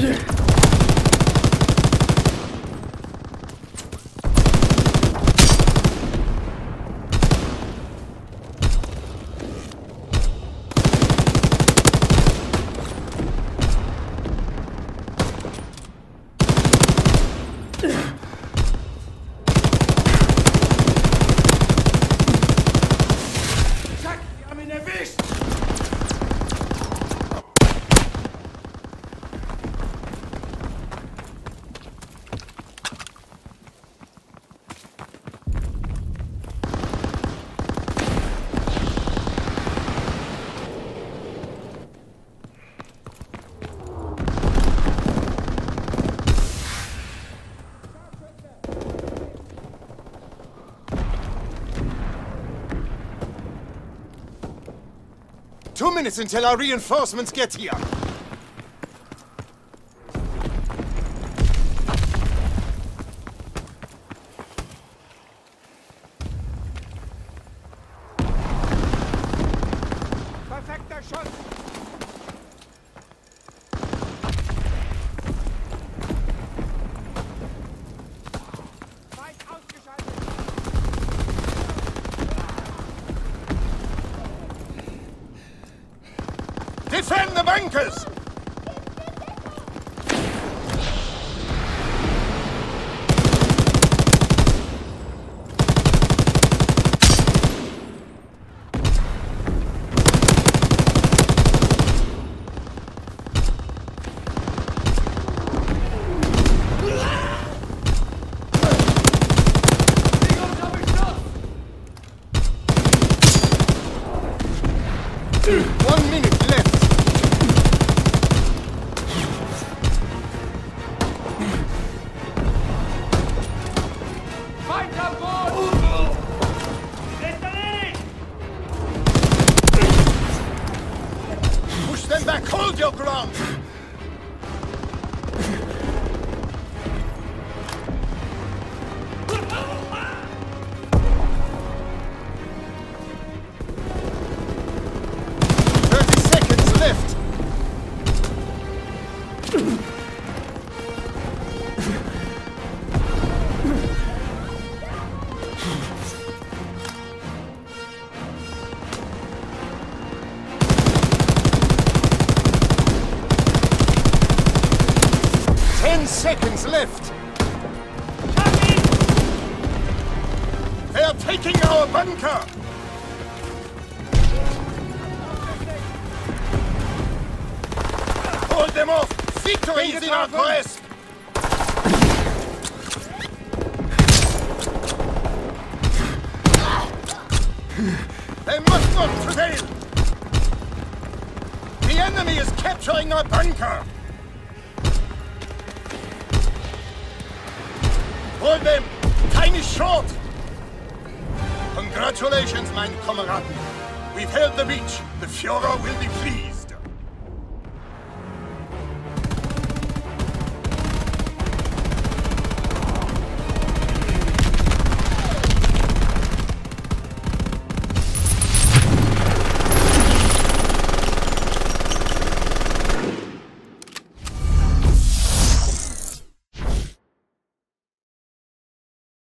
Zack, Two minutes until our reinforcements get here. Perfekter Schuss! Defend the bunkers! Back. Hold your ground. 10 seconds left. They are taking our bunker. Hold them off. Victory is in our grasp. They must not prevail! The enemy is capturing our bunker! Hold them! Time is short! Congratulations, mein Kameraden! We've held the beach. The Führer will be pleased.